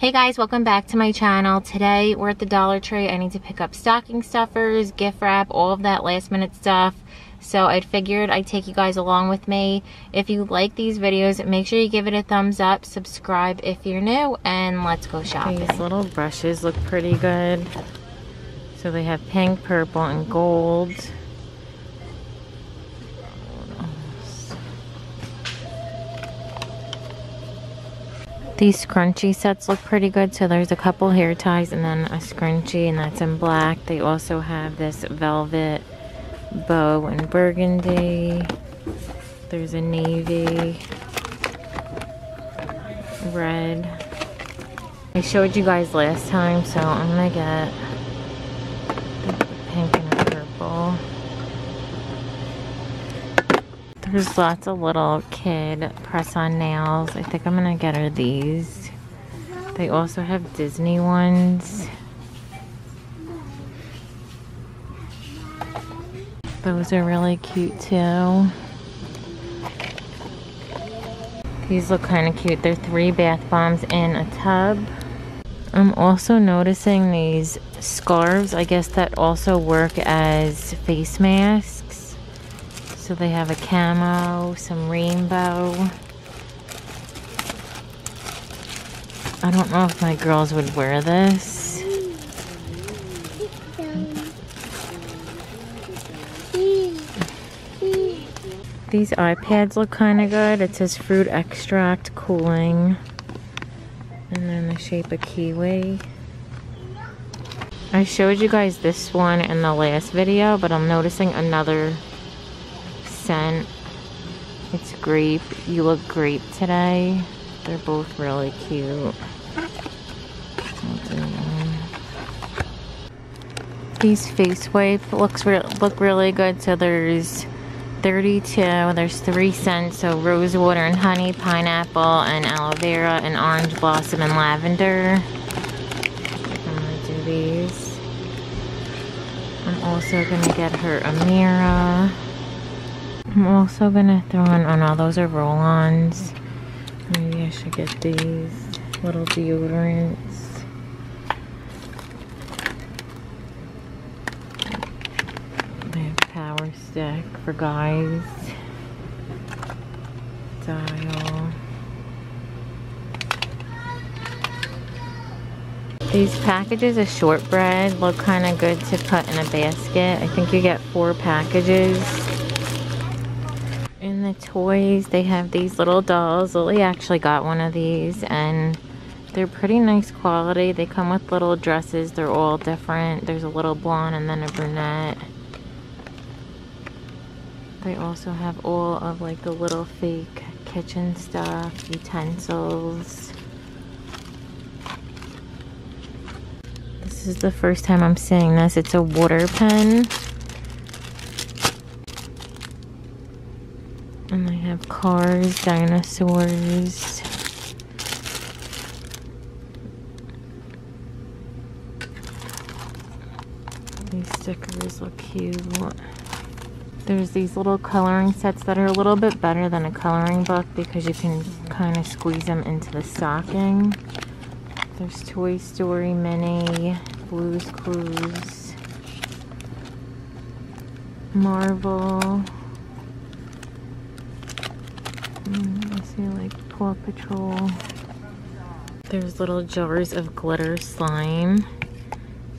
Hey guys, welcome back to my channel. Today we're at the Dollar Tree. I need to pick up stocking stuffers, gift wrap, all of that last minute stuff. So I figured I'd take you guys along with me. If you like these videos, make sure you give it a thumbs up, subscribe if you're new, and let's go shopping. These little brushes look pretty good. So they have pink, purple, and gold. These scrunchie sets look pretty good. So there's a couple hair ties and then a scrunchie and that's in black. They also have this velvet bow in burgundy. There's a navy, red. I showed you guys last time, so I'm gonna get the pink and purple. There's lots of little kid press-on nails. I think I'm gonna get her these. They also have Disney ones. Those are really cute too. These look kind of cute. They're three bath bombs in a tub. I'm also noticing these scarves, I guess that also work as face masks. So they have a camo, some rainbow. I don't know if my girls would wear this. These iPads look kind of good. It says fruit extract cooling. And then the shape of kiwi. I showed you guys this one in the last video, but I'm noticing another scent. It's grape. You look great today. They're both really cute. These face wipe looks re look really good. So there's 32. There's three scents. So rose water and honey, pineapple and aloe vera and orange blossom and lavender. I'm gonna do these. I'm also gonna get her a mirror. I'm also gonna throw in, oh no, those are roll-ons. Maybe I should get these little deodorants. They power stick for guys. Dial. These packages of shortbread look kind of good to put in a basket. I think you get four packages the toys, they have these little dolls. Lily actually got one of these and they're pretty nice quality. They come with little dresses. They're all different. There's a little blonde and then a brunette. They also have all of like the little fake kitchen stuff, utensils. This is the first time I'm seeing this. It's a water pen. And I have cars, dinosaurs. These stickers look cute. There's these little coloring sets that are a little bit better than a coloring book because you can kind of squeeze them into the stocking. There's Toy Story Mini, Blue's Clues, Marvel. Mm, I see like Paw Patrol. There's little jars of glitter slime.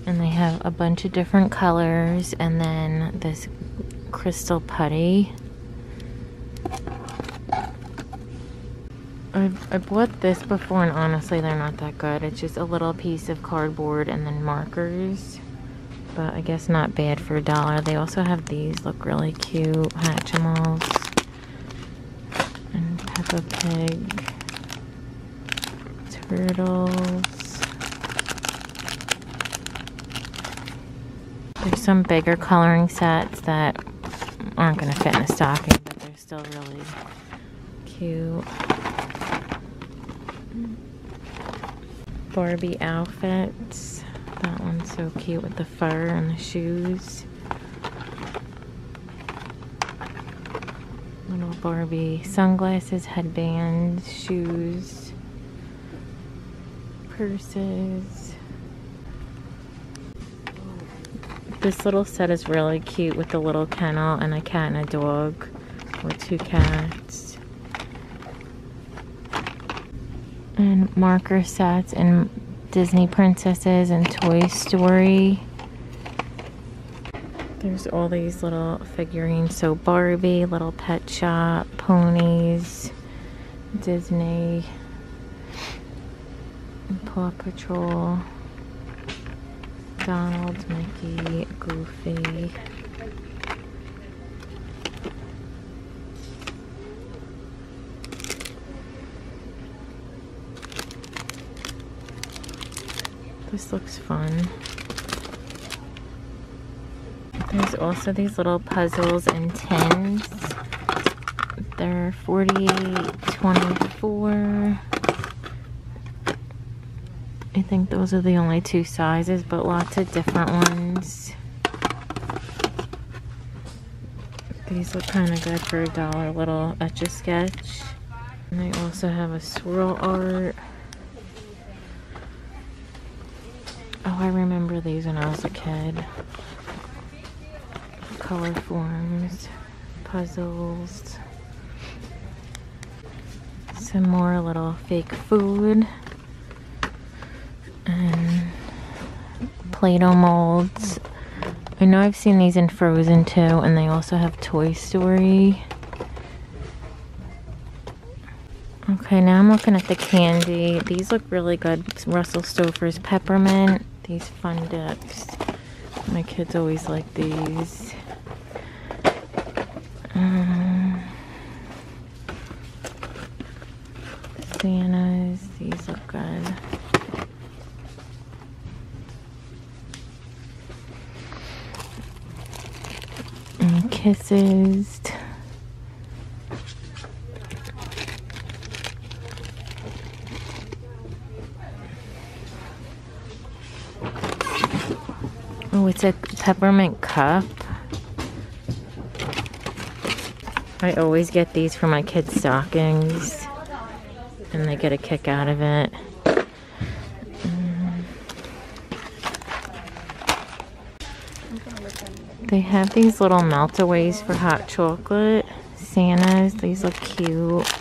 And they have a bunch of different colors. And then this crystal putty. I've, I bought this before and honestly they're not that good. It's just a little piece of cardboard and then markers. But I guess not bad for a dollar. They also have these look really cute. Hatchimals. Peppa Pig, Turtles. There's some bigger coloring sets that aren't going to fit in a stocking, but they're still really cute. Barbie outfits. That one's so cute with the fur and the shoes. Little Barbie sunglasses, headbands, shoes. purses. This little set is really cute with the little kennel and a cat and a dog or two cats. And marker sets and Disney princesses and Toy Story. There's all these little figurines. So Barbie, Little Pet Shop, ponies, Disney, Paw Patrol. Donald, Mickey, Goofy. This looks fun. There's also these little puzzles and tins. They're 48, 24. I think those are the only two sizes, but lots of different ones. These look kind of good for a dollar, little Etch-a-Sketch. And they also have a swirl art. Oh, I remember these when I was a kid. Colorforms, puzzles. Some more little fake food. And Play-Doh molds. I know I've seen these in Frozen too, and they also have Toy Story. Okay, now I'm looking at the candy. These look really good. Russell Stover's peppermint. These fun dips. My kids always like these. Santas. These look good. kisses. Oh, it's a peppermint cup. I always get these for my kids' stockings. And they get a kick out of it. Mm. They have these little meltaways for hot chocolate. Santas, these look cute.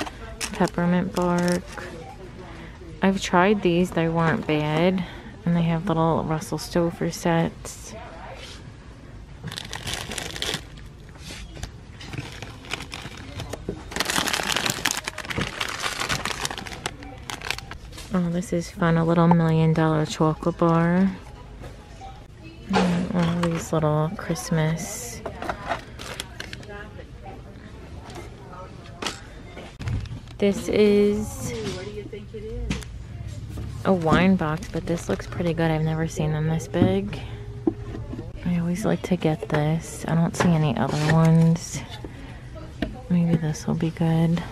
Peppermint bark. I've tried these, they weren't bad. And they have little Russell Stover sets. Oh, this is fun. A little million dollar chocolate bar. Mm, all these little Christmas this is a wine box but this looks pretty good. I've never seen them this big. I always like to get this. I don't see any other ones. Maybe this will be good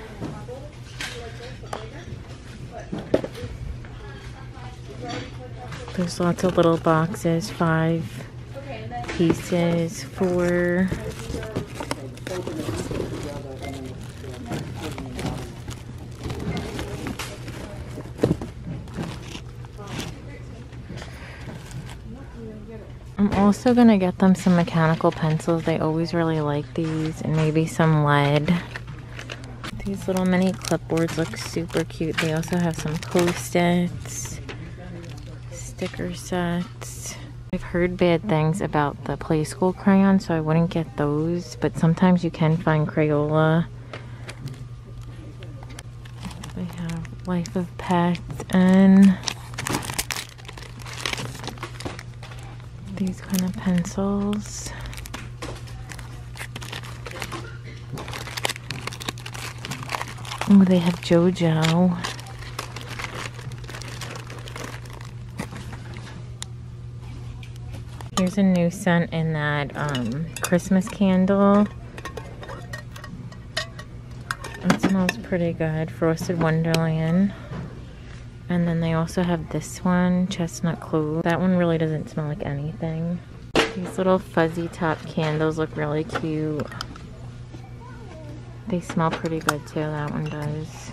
There's lots of little boxes, five pieces, four. I'm also going to get them some mechanical pencils. They always really like these and maybe some lead. These little mini clipboards look super cute. They also have some post-its sticker sets. I've heard bad things about the Playskool crayons, so I wouldn't get those, but sometimes you can find Crayola. They have Life of Pets and these kind of pencils. Oh, they have JoJo. Here's a new scent in that um, Christmas candle. It smells pretty good. Frosted Wonderland. And then they also have this one, Chestnut Clove. That one really doesn't smell like anything. These little fuzzy top candles look really cute. They smell pretty good too, that one does.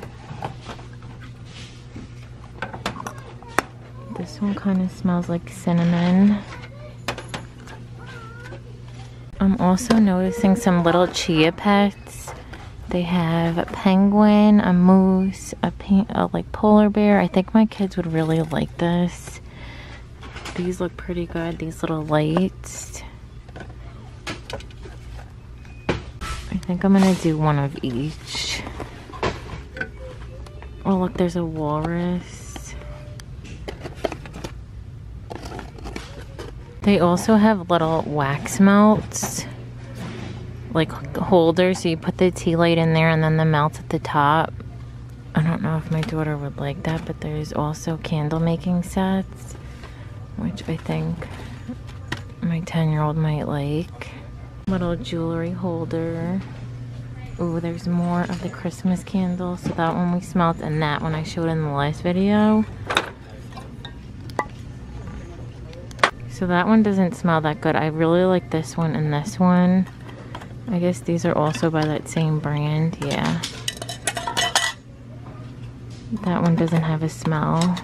This one kind of smells like cinnamon. I'm also noticing some little chia pets. They have a penguin, a moose, a, a like polar bear. I think my kids would really like this. These look pretty good, these little lights. I think I'm gonna do one of each. Oh look, there's a walrus. They also have little wax melts, like holders. So you put the tea light in there and then the melt at the top. I don't know if my daughter would like that, but there's also candle making sets, which I think my 10 year old might like. Little jewelry holder. Oh, there's more of the Christmas candles. So that one we smelt and that one I showed in the last video. So that one doesn't smell that good. I really like this one and this one. I guess these are also by that same brand. Yeah. That one doesn't have a smell.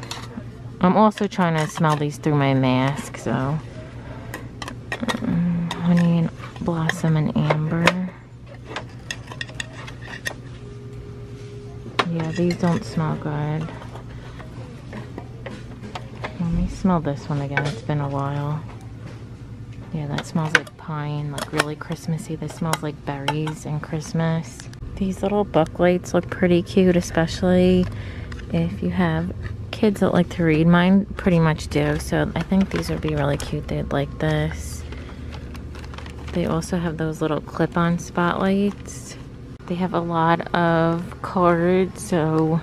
I'm also trying to smell these through my mask, so. Um, honey and blossom and amber. Yeah, these don't smell good. Um, Let me smell this one again. It's been a while. Yeah, that smells like pine, like really Christmassy. This smells like berries and Christmas. These little book lights look pretty cute, especially if you have kids that like to read. Mine pretty much do, so I think these would be really cute. They'd like this. They also have those little clip-on spotlights. They have a lot of cards, so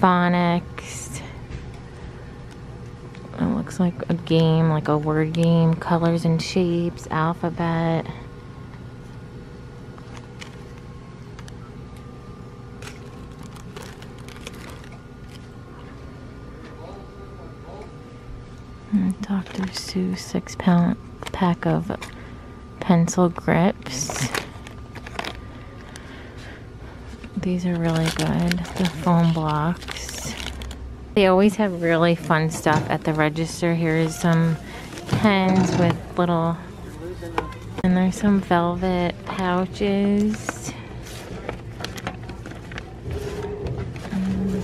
phonics. Looks like a game, like a word game, colors and shapes, alphabet. Hmm, Dr. Seuss six pound pack of pencil grips. These are really good. The foam blocks. They always have really fun stuff at the register. Here is some pens with little... And there's some velvet pouches. Mm.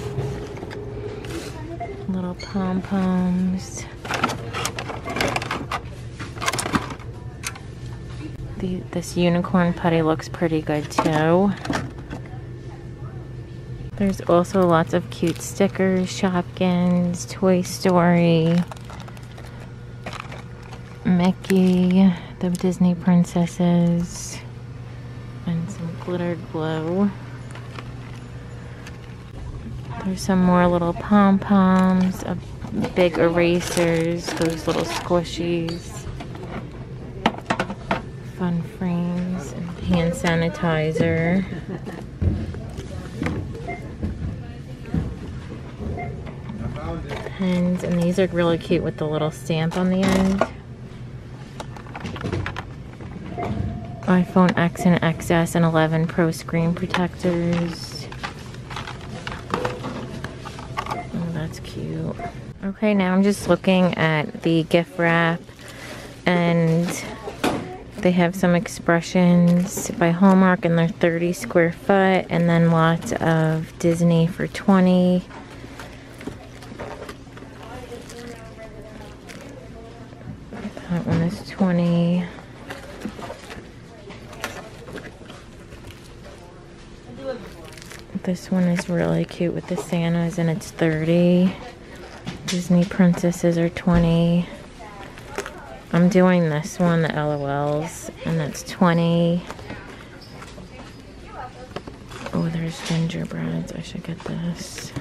little pom-poms. this unicorn putty looks pretty good too. There's also lots of cute stickers, Shopkins, Toy Story, Mickey, the Disney princesses, and some glittered glue. There's some more little pom-poms, big erasers, those little squishies, fun frames, and hand sanitizer. Pens, and these are really cute with the little stamp on the end. iPhone X and XS and 11 Pro screen protectors. Oh, that's cute. Okay, now I'm just looking at the gift wrap and they have some expressions by Hallmark and they're 30 square foot and then lots of Disney for 20 That one is 20. This one is really cute with the Santas and it's 30. Disney princesses are 20. I'm doing this one, the LOLs, and that's 20. Oh, there's gingerbreads. I should get this.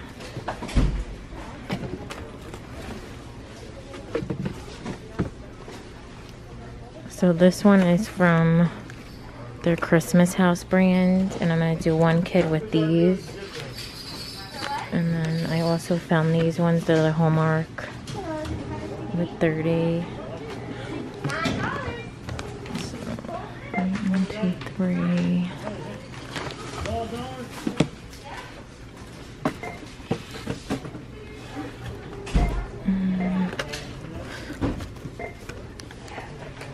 So this one is from their Christmas House brand. And I'm going to do one kid with these. And then I also found these ones that are the Hallmark with 30.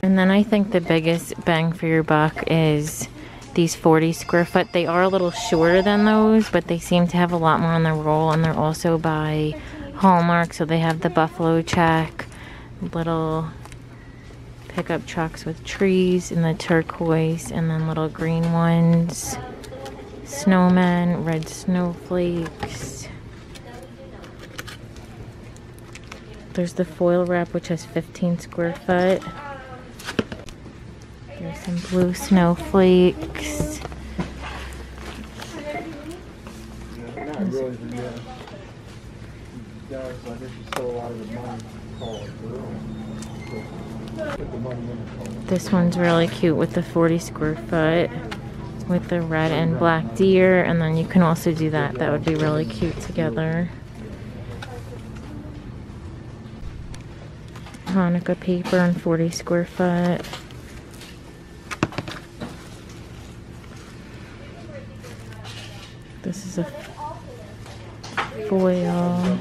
And then I think the biggest bang for your buck is these 40 square foot. They are a little shorter than those, but they seem to have a lot more on the roll, and they're also by Hallmark, so they have the buffalo check, little pickup trucks with trees and the turquoise, and then little green ones, snowmen, red snowflakes. There's the foil wrap, which has 15 square foot. There's some blue snowflakes. This one's really cute with the 40 square foot with the red and black deer. And then you can also do that. That would be really cute together. Hanukkah paper and 40 square foot. This is a foil.